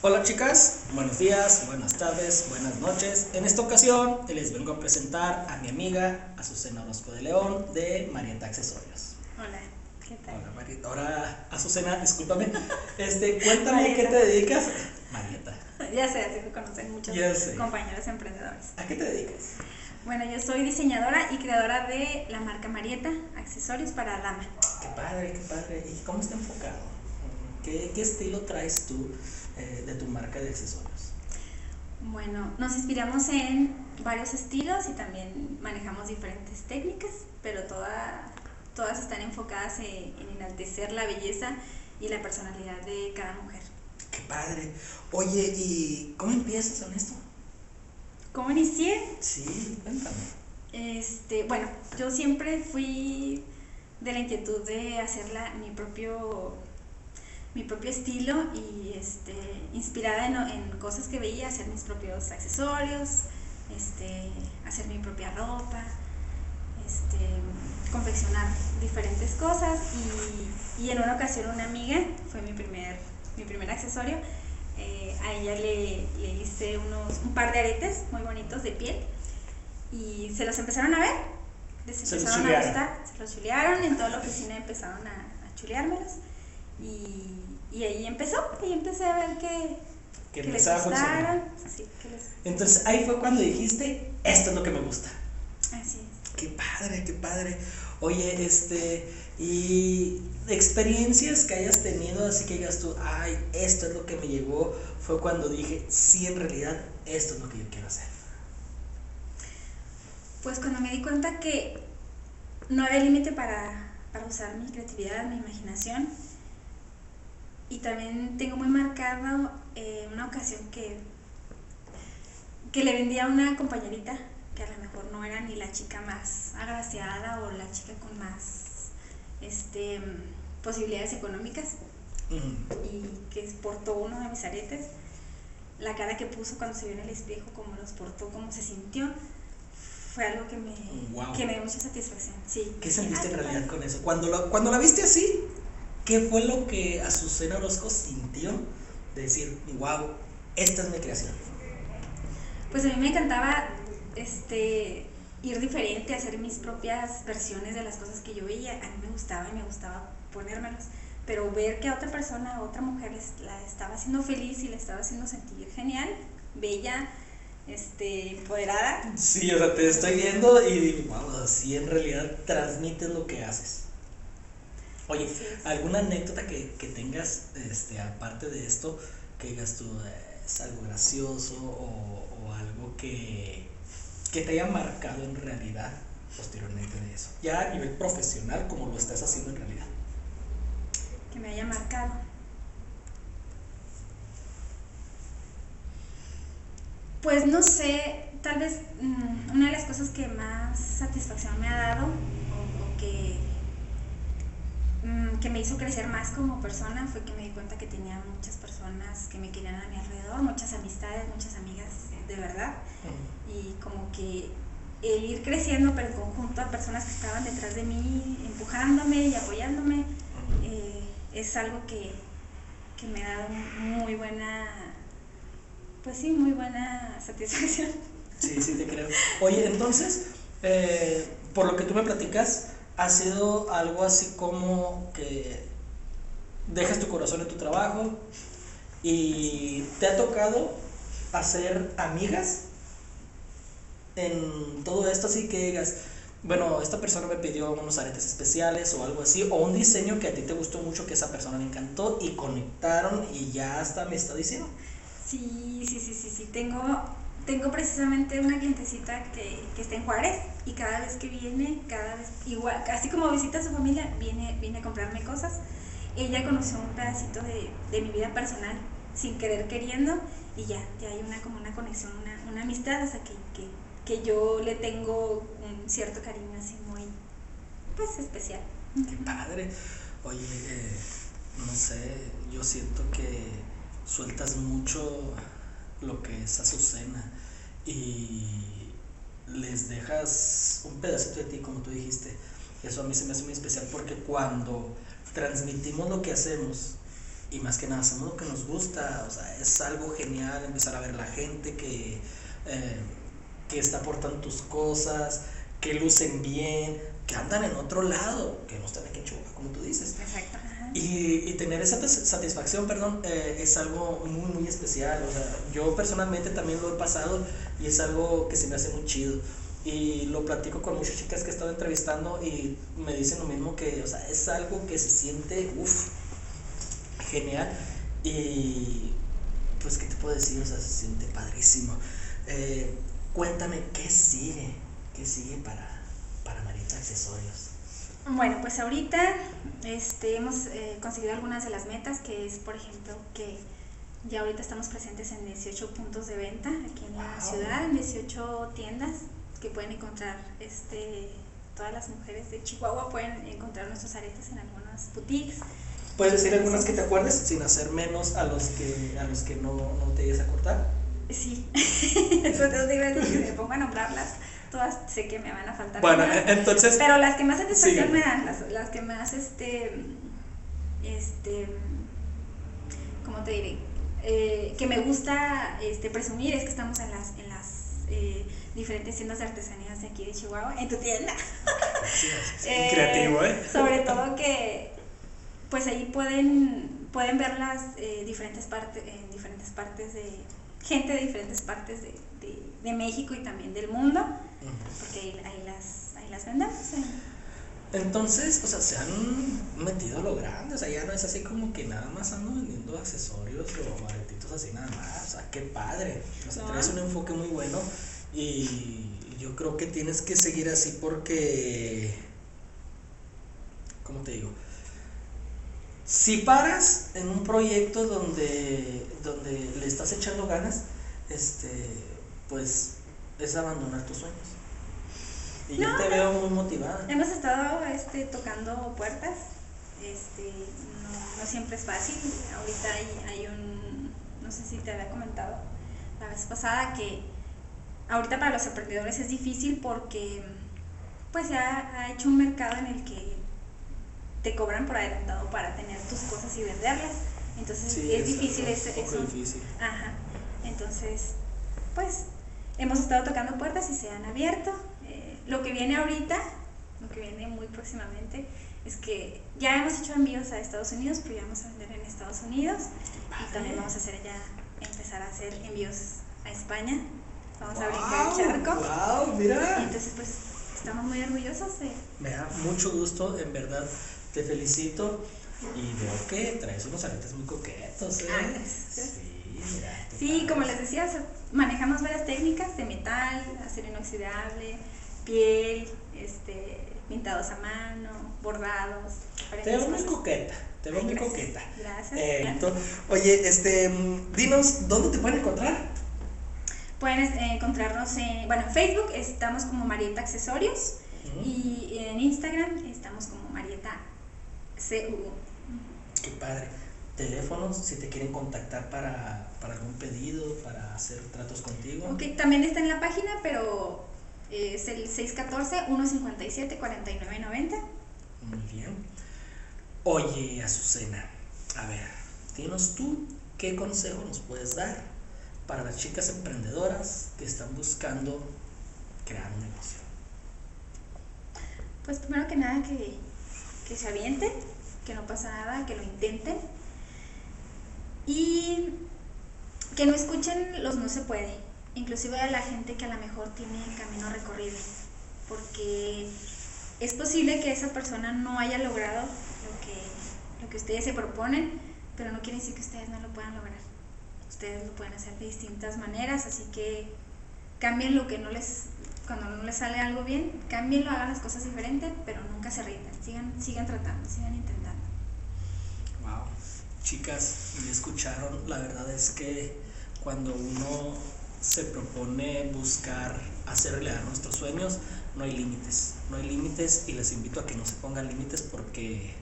Hola chicas, buenos días, buenas tardes, buenas noches. En esta ocasión les vengo a presentar a mi amiga Azucena Orozco de León de Marieta Accesorios. Hola, ¿qué tal? Hola Marieta. Ahora Azucena, discúlpame. Este, cuéntame qué te dedicas. Marieta. Ya sé, así que conocen muchos compañeros emprendedores. ¿A qué te dedicas? Bueno, yo soy diseñadora y creadora de la marca Marieta, accesorios para dama. Qué padre, qué padre. ¿Y cómo está enfocado? ¿Qué, qué estilo traes tú eh, de tu marca de accesorios? Bueno, nos inspiramos en varios estilos y también manejamos diferentes técnicas, pero toda- todas están enfocadas en, en enaltecer la belleza y la personalidad de cada mujer. Qué padre. Oye, ¿y cómo empiezas en esto? ¿Cómo inicié? Sí, cuéntame. Este, bueno, yo siempre fui de la inquietud de hacerla mi propio mi propio estilo y este inspirada en, en cosas que veía, hacer mis propios accesorios, este, hacer mi propia ropa, este, confeccionar diferentes cosas y, y en una ocasión una amiga fue mi primer mi primer accesorio eh, a ella le, le hice unos un par de aretes muy bonitos de piel y se los empezaron a ver, les Se los empezaron a gustar, se los chulearon, en toda la oficina empezaron a, a chuleármelos y, y ahí empezó, ahí empecé a ver que, Que que les empezaba a funcionar. gustaron, sí, que les, Entonces ahí fue cuando dijiste, esto es lo que me gusta. así es. Qué padre, qué padre. Oye, este, y experiencias que hayas tenido, así que digas tú, ay, esto es lo que me llegó, fue cuando dije, sí, en realidad, esto es lo que yo quiero hacer. Pues cuando me di cuenta que no había límite para, para usar mi creatividad, mi imaginación, y también tengo muy marcado eh, una ocasión que, que le vendí a una compañerita que a lo mejor no era ni la chica más agraciada o la chica con más este, posibilidades económicas y que portó uno de mis aretes, la cara que puso cuando se vio en el espejo, cómo los portó, cómo se sintió, fue algo que me, Guau. que me dio mucha satisfacción. Sí. ¿Qué sentiste "Ay, en realidad padre". con eso? Cuando, lo, cuando la viste así, ¿qué fue lo que Azucena Orozco sintió de decir, wow, esta es mi creación? Pues a mí me encantaba este, ir diferente, hacer mis propias versiones de las cosas que yo veía. A mí me gustaba y me gustaba ponérmelos. Pero ver que a otra persona, a otra mujer la estaba haciendo feliz y la estaba haciendo sentir genial, bella, este, empoderada, Sí, o sea, te estoy viendo y digo, wow, así en realidad transmites lo que haces. Oye. ¿alguna anécdota que, que tengas, este, aparte de esto, que digas tú, eh, es algo gracioso o, o algo que, que te haya marcado en realidad posteriormente de eso? Ya a nivel profesional, como lo estás haciendo en realidad. que me haya marcado. Pues no sé, tal vez mm, una de las cosas que más satisfacción me ha dado o, o que, que me hizo crecer más como persona fue que me di cuenta que tenía muchas personas que me querían a mi alrededor, muchas amistades, muchas amigas de verdad y como que el ir creciendo pero en conjunto a personas que estaban detrás de mí, empujándome y apoyándome, eh, es algo que, que me ha dado muy buena, pues sí, muy buena satisfacción. Sí, sí, te creo. Oye, entonces, eh, por lo que tú me platicas, ha sido algo así como que dejas tu corazón en tu trabajo y te ha tocado hacer amigas en todo esto, así que digas, bueno, esta persona me pidió unos aretes especiales o algo así, o un diseño que a ti te gustó mucho, que esa persona le encantó y conectaron y ya hasta me está diciendo. Sí, sí, sí, sí, sí, tengo, tengo precisamente una clientecita que, que está en Juárez y cada vez que viene, cada vez, igual, así como visita a su familia, viene, viene a comprarme cosas. Ella conoció un pedacito de, de mi vida personal sin querer queriendo y ya, ya hay una como una conexión, una, una amistad, o sea, que, que, que yo le tengo un cierto cariño así muy, pues, especial. Qué padre. Oye, eh, no sé, yo siento que sueltas mucho lo que es Azucena y les dejas un pedacito de ti, como tú dijiste. Eso a mí se me hace muy especial porque cuando transmitimos lo que hacemos y más que nada hacemos lo que nos gusta, o sea, es algo genial empezar a ver la gente que, eh, que está aportando tus cosas, que lucen bien, que andan en otro lado, que no están aquí en Chihuahua, como tú dices. Exacto. Y, y, tener esa satisfacción, perdón, eh, es algo muy, muy especial. O sea, yo personalmente también lo he pasado y es algo que se me hace muy chido. Y lo platico con muchas chicas que he estado entrevistando y me dicen lo mismo que, o sea, es algo que se siente, uff, genial. Y pues, ¿qué te puedo decir? O sea, se siente padrísimo. Eh, cuéntame, ¿qué sigue? ¿Qué sigue para, para Marita Accesorios? Bueno, pues ahorita este, hemos eh, conseguido algunas de las metas, que es, por ejemplo, que ya ahorita estamos presentes en 18 puntos de venta aquí en la ciudad, en 18 tiendas que pueden encontrar este, todas las mujeres de Chihuahua, pueden encontrar nuestros aretes en algunas boutiques. ¿Puedes decir algunas que te acuerdes sin hacer menos a los que, a los que no, no te vayas a cortar? Sí, eso te digo que me pongo a nombrarlas todas sé que me van a faltar. Bueno, entonces. Pero las que más satisfacción me dan, las, las, que más, este, este, ¿cómo te diré? Eh, que me gusta este, presumir es que estamos en las, en las eh, diferentes tiendas de artesanías de aquí de Chihuahua, en tu tienda. Sí, eh, creativo, ¿eh? Sobre todo que, pues ahí pueden, pueden ver las diferentes partes, en diferentes partes de, gente de diferentes partes de, de, de México y también del mundo porque ahí, las, ahí las vendemos. Entonces, o sea, se han metido lo grande, o sea, ya no es así como que nada más ando vendiendo accesorios o aretitos así nada más, o sea, qué padre, o sea, tienes un enfoque muy bueno y yo creo que tienes que seguir así porque, ¿cómo te digo? Si paras en un proyecto donde, donde le estás echando ganas, este, pues es abandonar tus sueños. Y yo te veo muy motivada. Hemos estado este, tocando puertas. Este, no, siempre es fácil. Ahorita hay, hay un, no sé si te había comentado la vez pasada que ahorita para los emprendedores es difícil porque pues se ha, hecho un mercado en el que te cobran por adelantado para tener tus cosas y venderlas. Entonces es, difícil eso. Difícil. Ajá. Entonces, pues hemos estado tocando puertas y se han abierto. Eh, lo que viene ahorita, lo que viene muy próximamente, es que ya hemos hecho envíos a Estados Unidos, pero ya vamos a vender en Estados Unidos y también vamos a hacer ya, empezar a hacer envíos a España. Vamos a brincar el charco. ¡Wow! Mira. Y entonces, pues, estamos muy orgullosos de. Me da mucho gusto, en verdad, te felicito. Y veo que traes unos aretes muy coquetos, ¿eh? Ah, sí. Sí, como les decía, manejamos varias técnicas de metal, acero inoxidable, piel, este, pintados a mano, bordados. Te veo muy coqueta, te veo muy coqueta. Gracias. Eh, oye, este, dinos, ¿dónde te pueden encontrar? Pueden este, encontrarnos en, bueno, en Facebook estamos como Marieta Accesorios y en Instagram estamos como Marieta CU. Qué padre teléfonos si te quieren contactar para, para algún pedido, para hacer tratos contigo. Ok, también está en la página, pero es el 614-157-4990. Muy bien. Oye, Azucena, a ver, dinos tú qué consejo nos puedes dar para las chicas emprendedoras que están buscando crear un negocio. Pues primero que nada que, que se avienten, que no pasa nada, que lo intenten y que no escuchen los no se puede, inclusive a la gente que a lo mejor tiene camino recorrido, porque es posible que esa persona no haya logrado lo que, lo que ustedes se proponen, pero no quiere decir que ustedes no lo puedan lograr. Ustedes lo pueden hacer de distintas maneras, así que cambien lo que no les, cuando no les sale algo bien, cámbienlo, hagan las cosas diferentes, pero nunca se rindan, sigan, sigan tratando, sigan intentando. Chicas, me escucharon, la verdad es que cuando uno se propone buscar hacer realidad nuestros sueños, no hay límites, no hay límites y les invito a que no se pongan límites porque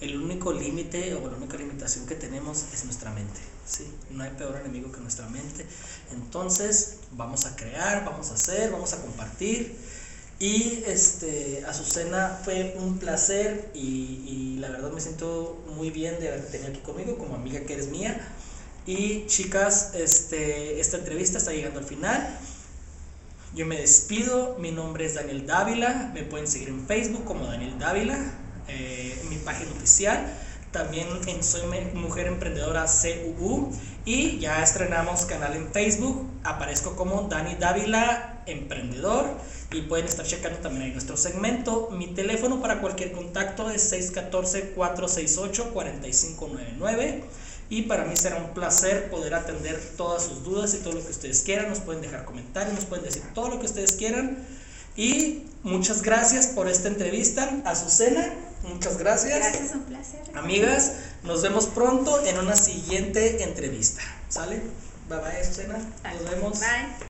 el único límite o la única limitación que tenemos es nuestra mente, ¿sí? No hay peor enemigo que nuestra mente. Entonces, vamos a crear, vamos a hacer, vamos a compartir Y este, Azucena, fue un placer y, y la verdad me siento muy bien de haberte tenido aquí conmigo, como amiga que eres mía. Y chicas, este, esta entrevista está llegando al final. Yo me despido, mi nombre es Daniel Dávila, me pueden seguir en Facebook como Daniel Dávila, eh, mi página oficial, también en Soy Mujer Emprendedora CUU y ya estrenamos canal en Facebook, aparezco como Dani Dávila Emprendedor y pueden estar checando también ahí nuestro segmento. Mi teléfono para cualquier contacto es 614-468-4599 y para mí será un placer poder atender todas sus dudas y todo lo que ustedes quieran. Nos pueden dejar comentarios, nos pueden decir todo lo que ustedes quieran. Y muchas gracias por esta entrevista. Azucena, muchas gracias. Gracias, un placer. Amigas, nos vemos pronto en una siguiente entrevista. ¿Sale? Bye bye, Azucena. Nos vemos. Bye.